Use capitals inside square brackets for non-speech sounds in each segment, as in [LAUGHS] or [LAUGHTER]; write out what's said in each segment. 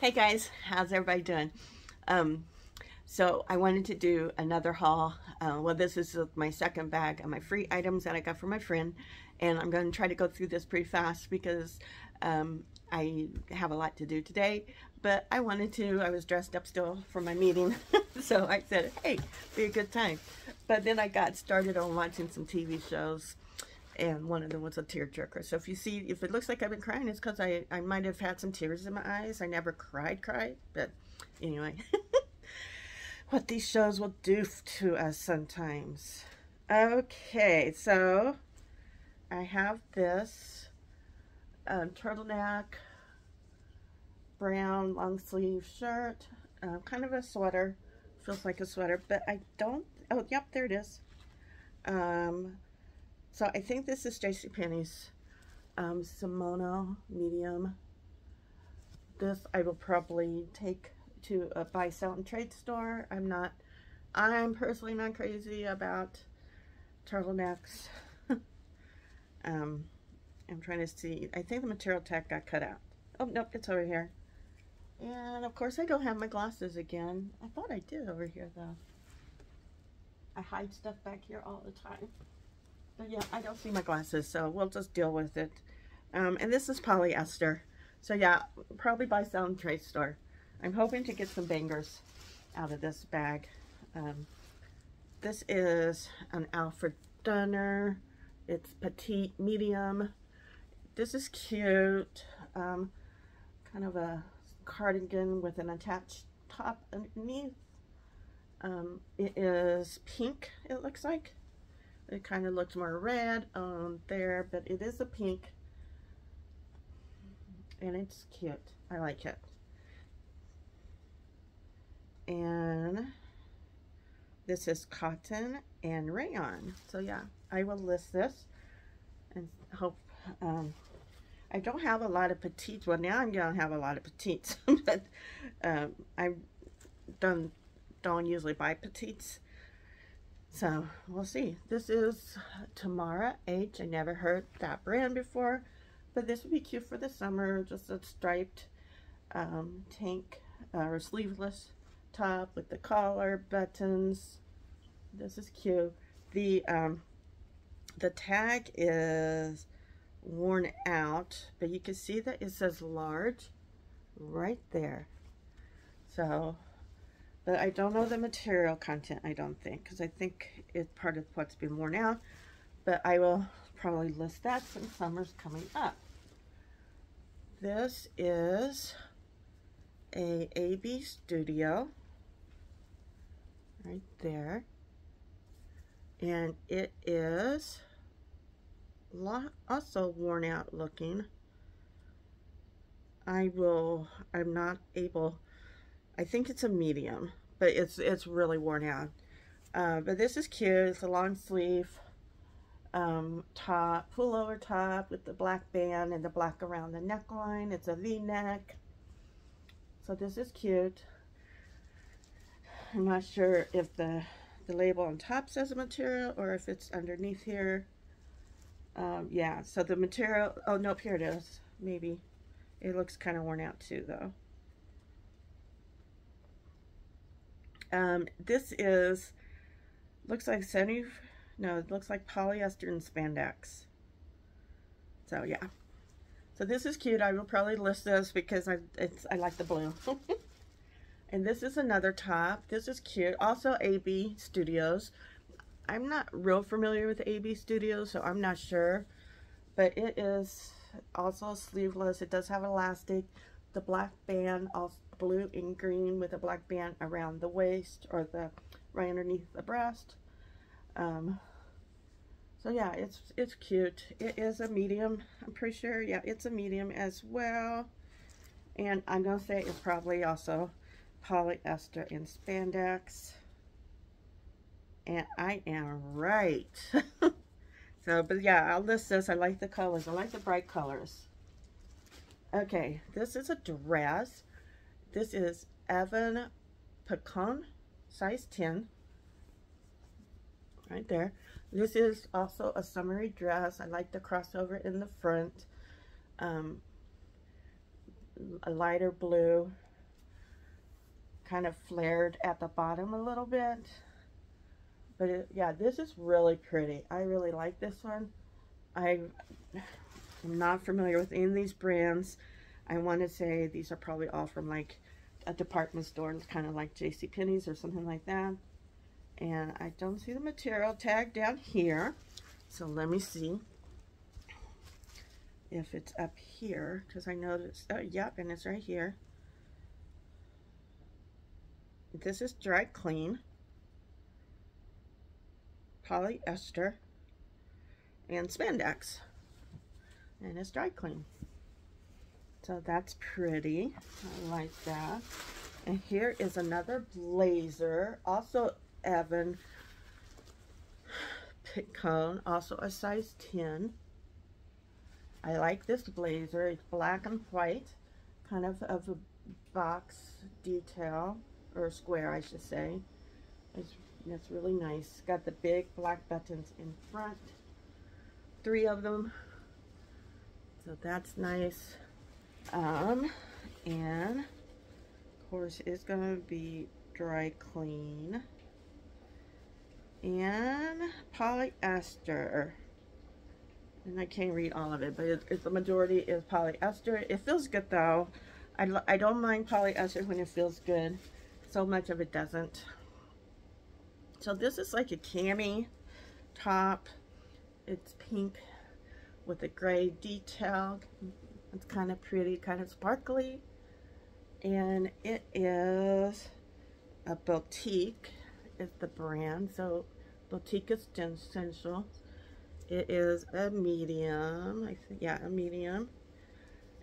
Hey guys, how's everybody doing? Um, so I wanted to do another haul. Uh, well, this is my second bag of my free items that I got from my friend. And I'm going to try to go through this pretty fast because um, I have a lot to do today. But I wanted to. I was dressed up still for my meeting. [LAUGHS] so I said, hey, be a good time. But then I got started on watching some TV shows and one of them was a tearjerker. So if you see, if it looks like I've been crying, it's because I, I might have had some tears in my eyes. I never cried, cried, but anyway. [LAUGHS] what these shows will do to us sometimes. Okay, so I have this um, turtleneck, brown long sleeve shirt, uh, kind of a sweater. Feels like a sweater, but I don't, oh, yep, there it is. Um, so I think this is JCPenney's um, Simono medium. This I will probably take to a buy, sell, and trade store. I'm not, I'm personally not crazy about turtlenecks. [LAUGHS] um, I'm trying to see, I think the material tag got cut out. Oh, nope, it's over here. And of course I don't have my glasses again. I thought I did over here though. I hide stuff back here all the time. Yeah, I don't see my glasses, so we'll just deal with it. Um, and this is polyester. So yeah, probably buy some trade store. I'm hoping to get some bangers out of this bag. Um, this is an Alfred Dunner. It's petite, medium. This is cute. Um, kind of a cardigan with an attached top underneath. Um, it is pink, it looks like. It kind of looks more red on there, but it is a pink. And it's cute. I like it. And this is cotton and rayon. So yeah, I will list this and hope, um, I don't have a lot of petites. Well, now I'm to have a lot of petites, [LAUGHS] but um, I don't, don't usually buy petites. So we'll see. This is Tamara H. I never heard that brand before, but this would be cute for the summer. Just a striped um, tank uh, or sleeveless top with the collar, buttons. This is cute. The um, the tag is worn out, but you can see that it says large right there. So but I don't know the material content, I don't think, because I think it's part of what's been worn out. But I will probably list that since summer's coming up. This is a AB Studio, right there. And it is also worn out looking. I will, I'm not able I think it's a medium, but it's it's really worn out. Uh, but this is cute. It's a long sleeve um, top, pullover top with the black band and the black around the neckline. It's a V-neck. So this is cute. I'm not sure if the, the label on top says a material or if it's underneath here. Um, yeah, so the material, oh, nope, here it is. Maybe. It looks kind of worn out too, though. Um, this is, looks like 70, no, it looks like polyester and spandex. So yeah. So this is cute. I will probably list this because I, it's, I like the blue. [LAUGHS] and this is another top. This is cute. Also AB Studios. I'm not real familiar with AB Studios, so I'm not sure. But it is also sleeveless. It does have elastic. The black band also blue and green with a black band around the waist or the right underneath the breast. Um, so yeah, it's it's cute. It is a medium. I'm pretty sure. Yeah, it's a medium as well. And I'm gonna say it's probably also polyester and spandex. And I am right. [LAUGHS] so, but yeah, I'll list this. I like the colors. I like the bright colors. Okay, this is a dress. This is Evan Picone, size 10. Right there. This is also a summery dress. I like the crossover in the front. Um, a lighter blue kind of flared at the bottom a little bit. But it, yeah, this is really pretty. I really like this one. I am not familiar with any of these brands. I want to say these are probably all from like a department store, kind of like JCPenney's or something like that. And I don't see the material tag down here. So let me see if it's up here because I noticed, oh, yep, and it's right here. This is dry clean, polyester, and spandex. And it's dry clean. So that's pretty. I like that. And here is another blazer, also Evan Picone, also a size 10. I like this blazer. It's black and white, kind of of a box detail, or square, I should say. It's, it's really nice. Got the big black buttons in front. Three of them. So that's nice. Um, and, of course, it's going to be dry clean. And polyester and I can't read all of it, but it, it, the majority is polyester. It feels good though. I, I don't mind polyester when it feels good. So much of it doesn't. So this is like a cami top. It's pink with a gray detail. It's kind of pretty, kind of sparkly. And it is a boutique is the brand. So boutique is essential. It is a medium. I think, yeah, a medium.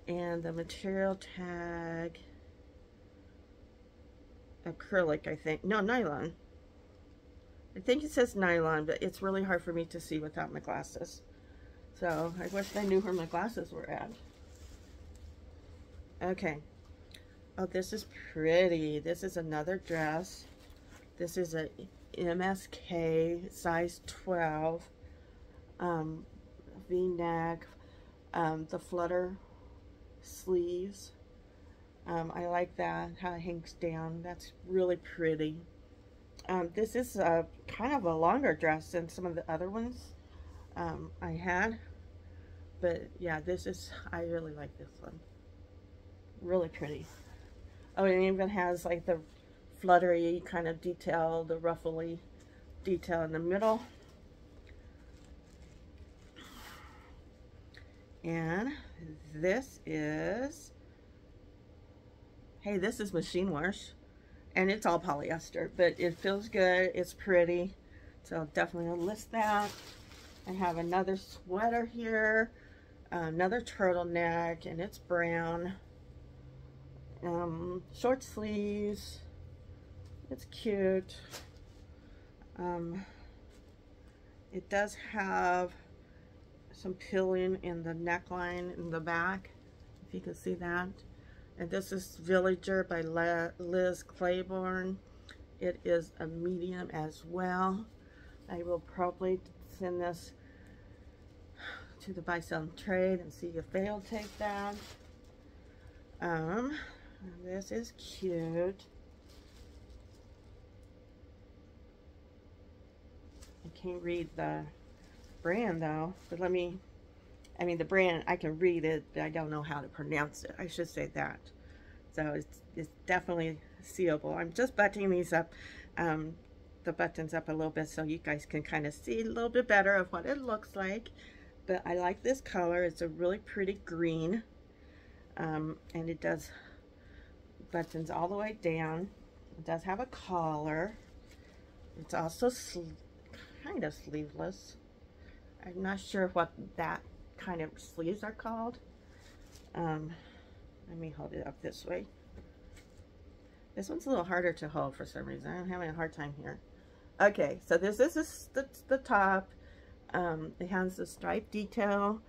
And the material tag, acrylic, I think. No, nylon. I think it says nylon, but it's really hard for me to see without my glasses. So, I wish I knew where my glasses were at. Okay. Oh, this is pretty. This is another dress. This is a MSK size 12 um, v-neck, um, the flutter sleeves. Um, I like that, how it hangs down. That's really pretty. Um, this is a, kind of a longer dress than some of the other ones um, I had. But yeah, this is, I really like this one. Really pretty. Oh, it even has like the fluttery kind of detail, the ruffly detail in the middle. And this is, hey, this is machine wash. And it's all polyester, but it feels good. It's pretty. So definitely list that. I have another sweater here. another turtleneck, and it's brown. Um, short sleeves. It's cute. Um, it does have some pilling in the neckline in the back, if you can see that. And this is Villager by Liz Claiborne. It is a medium as well. I will probably send this to the buy sell trade and see if they'll take that. Um, this is cute. I can't read the brand though, but let me, I mean the brand, I can read it, but I don't know how to pronounce it. I should say that. So it's, it's definitely seeable. I'm just buttoning these up, um, the buttons up a little bit so you guys can kind of see a little bit better of what it looks like. But I like this color. It's a really pretty green. Um, and it does buttons all the way down. It does have a collar. It's also kind of sleeveless. I'm not sure what that kind of sleeves are called. Um, let me hold it up this way. This one's a little harder to hold for some reason. I'm having a hard time here. Okay, so this, this is the, the top. Um, it has the stripe detail.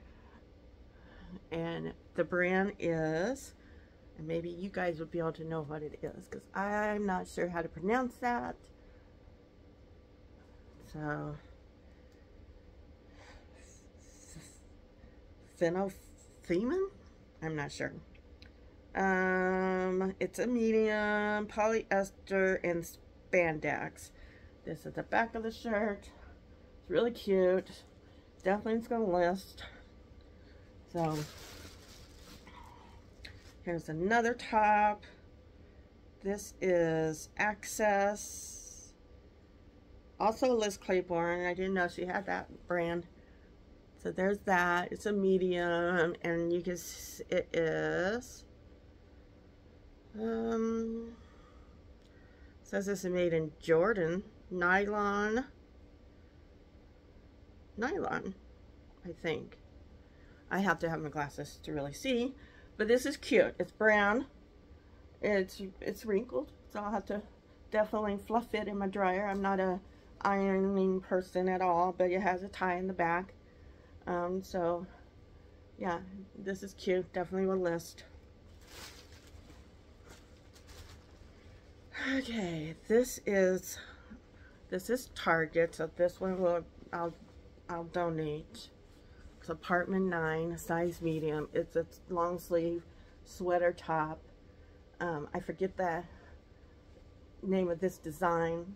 And the brand is, and maybe you guys would be able to know what it is because I'm not sure how to pronounce that. So, phenophemin? I'm not sure. Um, it's a medium, polyester, and spandex. This is the back of the shirt. It's really cute. Definitely it's going to list. So, here's another top. This is Axcess. Also Liz Claiborne. I didn't know she had that brand. So there's that. It's a medium, and you can see it is. Um, says this is made in Jordan nylon. Nylon, I think. I have to have my glasses to really see, but this is cute. It's brown. It's it's wrinkled, so I'll have to definitely fluff it in my dryer. I'm not a ironing person at all, but it has a tie in the back. Um, so, yeah, this is cute. Definitely will list. Okay, this is this is Target. So this one will I'll I'll donate. It's apartment nine, size medium. It's a long sleeve sweater top. Um, I forget the name of this design.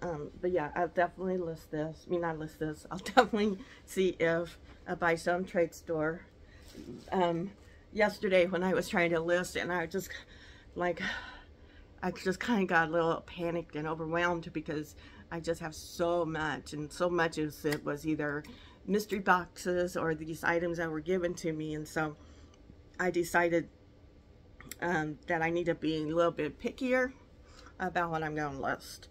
Um, but yeah, I'll definitely list this. I mean, not list this. I'll [LAUGHS] definitely see if I buy some trade store. Um, yesterday when I was trying to list and I just like, I just kind of got a little panicked and overwhelmed because I just have so much and so much of it was either mystery boxes or these items that were given to me. And so I decided um, that I need to be a little bit pickier about what I'm going to list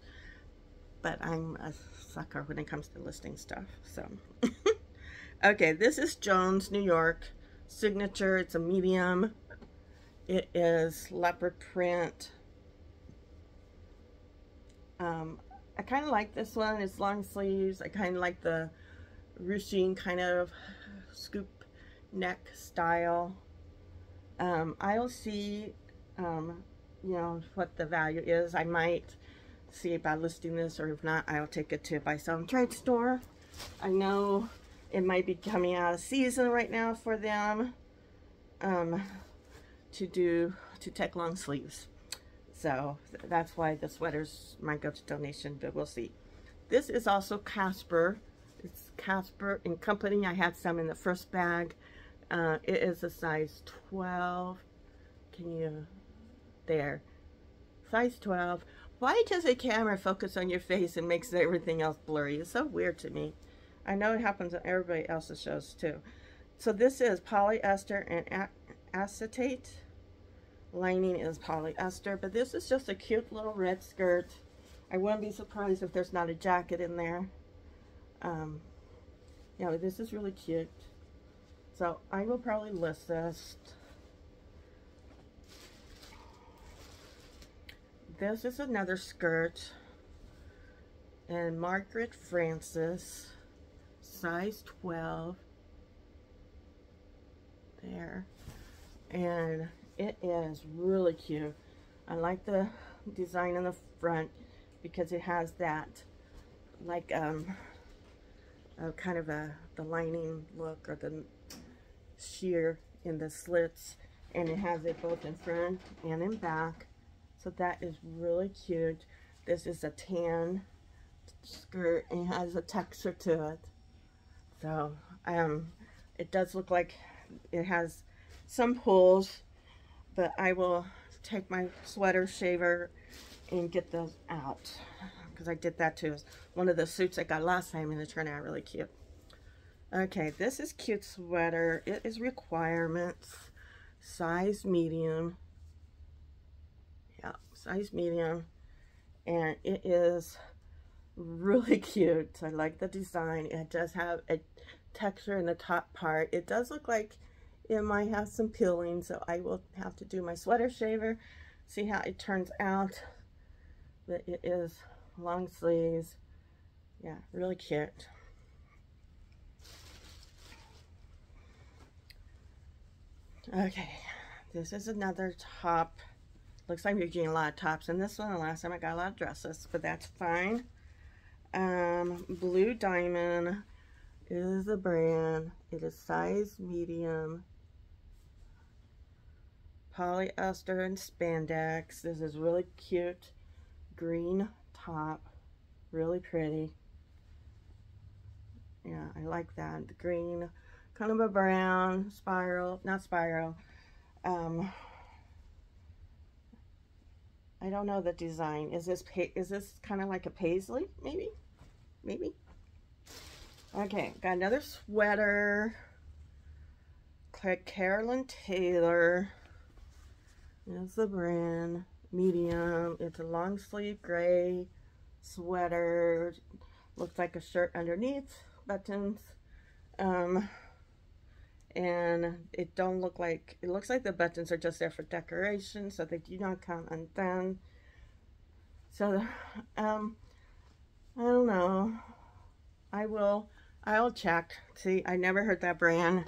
but I'm a sucker when it comes to listing stuff. So, [LAUGHS] okay, this is Jones, New York. Signature, it's a medium. It is leopard print. Um, I kind of like this one. It's long sleeves. I kind of like the ruching kind of scoop neck style. Um, I'll see, um, you know, what the value is. I might see about listing this or if not I'll take it to buy some trade store. I know it might be coming out of season right now for them um, to do to take long sleeves. So that's why the sweaters might go to donation but we'll see. This is also Kasper it's Kasper and Company I had some in the first bag uh, it is a size 12 can you there size 12 why does a camera focus on your face and makes everything else blurry? It's so weird to me. I know it happens on everybody else's shows too. So this is polyester and acetate. Lining is polyester, but this is just a cute little red skirt. I wouldn't be surprised if there's not a jacket in there. Um, yeah, this is really cute. So I will probably list this this is another skirt. And Margaret Francis, size 12. There. And it is really cute. I like the design on the front because it has that like um a kind of a the lining look or the sheer in the slits and it has it both in front and in back so that is really cute. This is a tan skirt and has a texture to it. So um, it does look like it has some pulls, but I will take my sweater shaver and get those out because I did that too. One of the suits I got last time and it turned out really cute. Okay, this is cute sweater. It is requirements, size medium. Yeah, size medium. And it is really [LAUGHS] cute. I like the design. It does have a texture in the top part. It does look like it might have some peeling so I will have to do my sweater shaver see how it turns out. But it is long sleeves yeah really cute okay this is another top Looks like we're getting a lot of tops in this one. The last time I got a lot of dresses, but that's fine. Um, Blue Diamond is the brand. It is size medium. polyester and spandex. This is really cute green top. Really pretty. Yeah, I like that. The green, kind of a brown, spiral, not spiral. Um, I don't know the design. Is this is this kind of like a paisley? Maybe, maybe. Okay, got another sweater. Carolyn Taylor. Is the brand. Medium. It's a long sleeve gray sweater. Looks like a shirt underneath. Buttons. Um, and it don't look like, it looks like the buttons are just there for decoration, so they do not come undone. So, um, I don't know. I will, I'll check. See, I never heard that brand.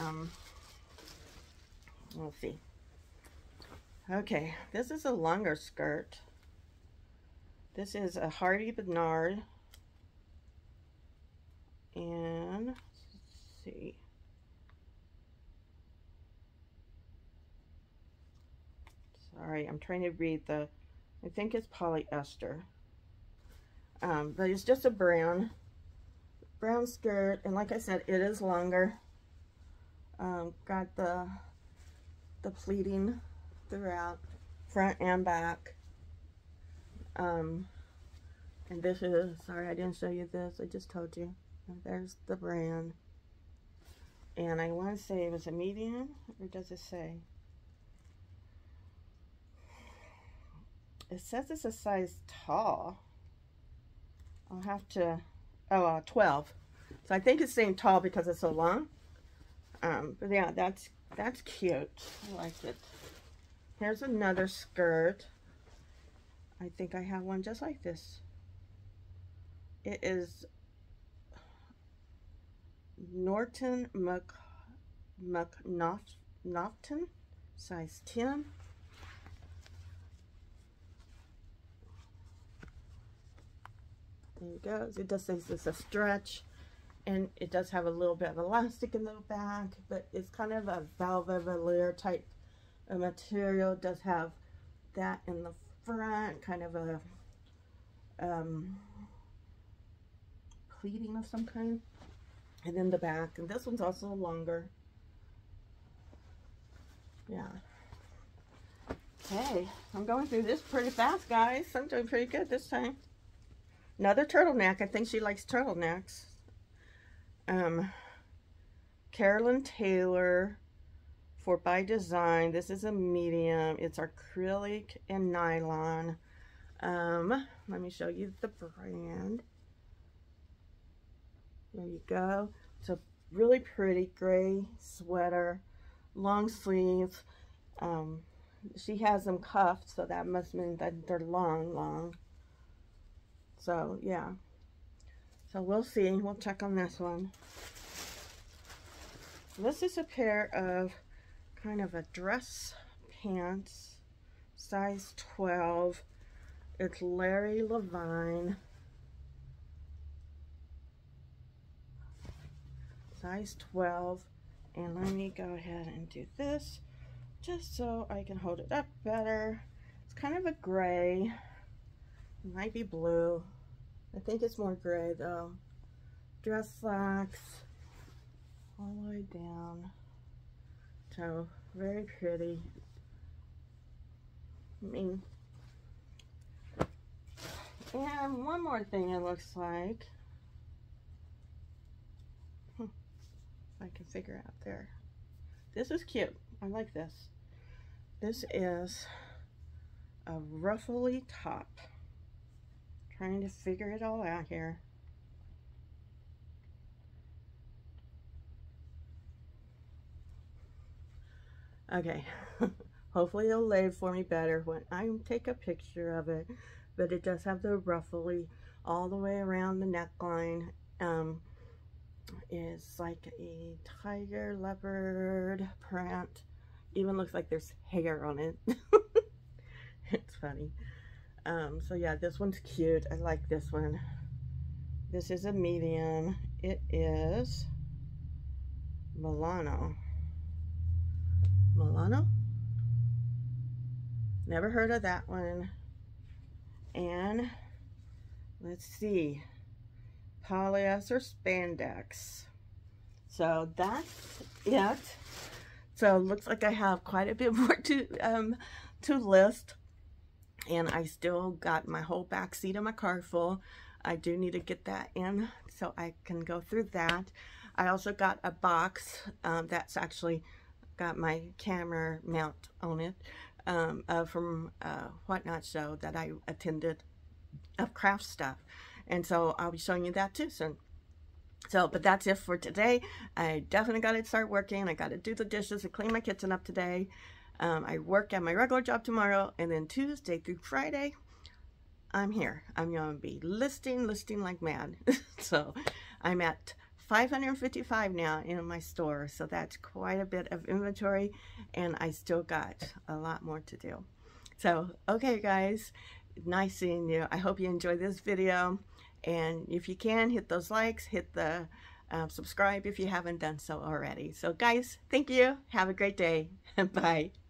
Um, we'll see. Okay, this is a longer skirt. This is a Harve Benard. And, let's see. Sorry, I'm trying to read the, I think it's polyester. Um, but it's just a brown, brown skirt. And like I said, it is longer. Um, got the, the pleating throughout, front and back. Um, and this is, sorry I didn't show you this, I just told you. There's the brand. And I want to say it was a medium, or does it say? It says it's a size tall. I'll have to, oh, uh, 12. So I think it's saying tall because it's so long. Um, but yeah, that's, that's cute. I like it. Here's another skirt. I think I have one just like this. It is Norton Mc, McNaughton, size 10. There you go. It does say this a stretch and it does have a little bit of elastic in the back, but it's kind of a velvet velour type material. It does have that in the front, kind of a um, pleating of some kind. And then the back, and this one's also longer. Yeah. Okay, I'm going through this pretty fast, guys. I'm doing pretty good this time. Another turtleneck. I think she likes turtlenecks. Um, Carolyn Taylor for By Design. This is a medium. It's acrylic and nylon. Um, let me show you the brand. There you go. It's a really pretty gray sweater, long sleeves. Um, she has them cuffed, so that must mean that they're long, long. So, yeah. So we'll see. We'll check on this one. This is a pair of kind of a dress pants, size 12. It's Larry Levine. Size 12. And let me go ahead and do this just so I can hold it up better. It's kind of a gray. It might be blue. I think it's more gray though. Dress slacks all the way down. So very pretty. I mean, and one more thing it looks like. Hmm, I can figure out there. This is cute. I like this. This is a ruffly top. Trying to figure it all out here. Okay, [LAUGHS] hopefully it'll lay for me better when I take a picture of it. But it does have the ruffly all the way around the neckline. Um, it's like a tiger leopard print. Even looks like there's hair on it. [LAUGHS] it's funny. Um, so yeah, this one's cute. I like this one. This is a medium. It is. Milano? Never heard of that one. And let's see. Polyester spandex. So that's it. So looks like I have quite a bit [LAUGHS] more to um, to list. And I still got my whole back seat of my car full. I do need to get that in so I can go through that. I also got a box um, that's actually got my camera mount on it um, uh, from uh, Whatnot show that I attended of craft stuff. And so I'll be showing you that too soon. So, but that's it for today. I definitely got to start working. I got to do the dishes and clean my kitchen up today. Um, I work at my regular job tomorrow. And then Tuesday through Friday, I'm here. I'm going to be listing, listing like mad. [LAUGHS] so I'm at 555 now in my store. So that's quite a bit of inventory. And I still got a lot more to do. So, okay, guys. Nice seeing you. I hope you enjoyed this video. And if you can, hit those likes, hit the uh, subscribe if you haven't done so already. So guys, thank you. Have a great day. [LAUGHS] Bye.